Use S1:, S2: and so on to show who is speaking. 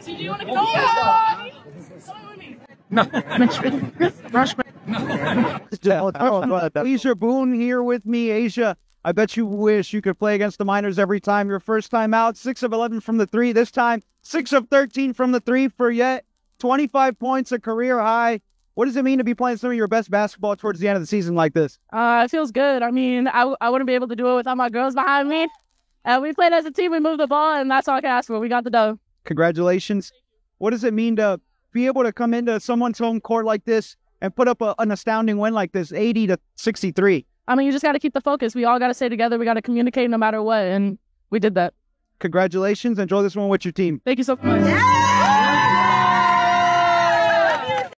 S1: So do you want to go? Yeah.
S2: Asia Boone here with me. Asia, I bet you wish you could play against the Miners every time. Your first time out, 6 of 11 from the three. This time, 6 of 13 from the three for yet 25 points, a career high. What does it mean to be playing some of your best basketball towards the end of the season like this?
S1: Uh, it feels good. I mean, I, I wouldn't be able to do it without my girls behind me. And we played as a team. We moved the ball, and that's all I can ask for. We got the dough.
S2: Congratulations. What does it mean to be able to come into someone's home court like this and put up a, an astounding win like this, 80 to 63?
S1: I mean, you just got to keep the focus. We all got to stay together. We got to communicate no matter what. And we did that.
S2: Congratulations. Enjoy this one with your team.
S1: Thank you so much.
S3: Yeah!